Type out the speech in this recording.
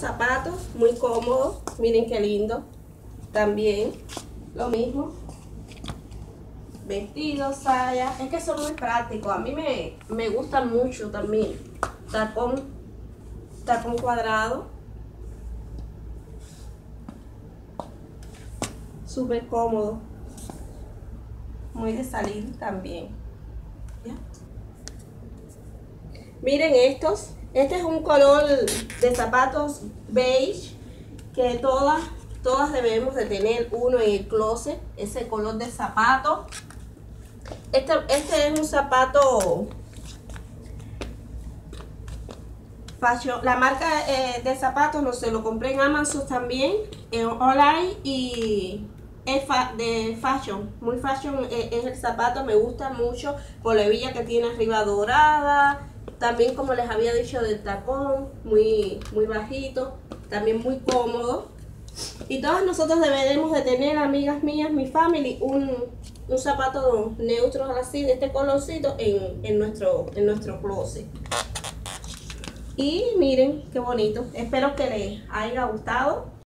zapatos, muy cómodos. Miren qué lindo. También lo mismo. Vestidos, sayas. Es que son muy prácticos. A mí me, me gustan mucho también. Tacón, tacón cuadrado. Súper cómodo. Muy de salir también. Miren estos. Este es un color de zapatos beige que todas, todas debemos de tener uno en el closet. Ese color de zapato. Este, este es un zapato fashion. La marca eh, de zapatos no se lo compré en Amazon también, en online y es fa- de fashion, muy fashion eh, es el zapato, me gusta mucho por la hebilla que tiene arriba dorada, también como les había dicho del tacón, muy, muy bajito, también muy cómodo. Y todas nosotros deberemos de tener, amigas mías, mi family, un, un zapato neutro así, de este colorcito, en, en, nuestro, en nuestro closet. Y miren qué bonito. Espero que les haya gustado.